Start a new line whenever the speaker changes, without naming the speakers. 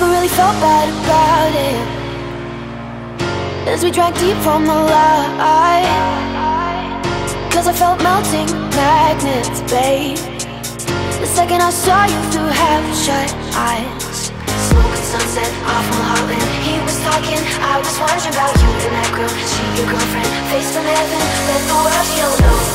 Never really felt bad about it. As we drank deep from the light Cause I felt melting magnets, babe. The second I saw you through half-shut eyes. Smoke and sunset off from Holland He was talking, I was wondering about you and that girl. She your girlfriend, face from heaven Let the world, you don't know,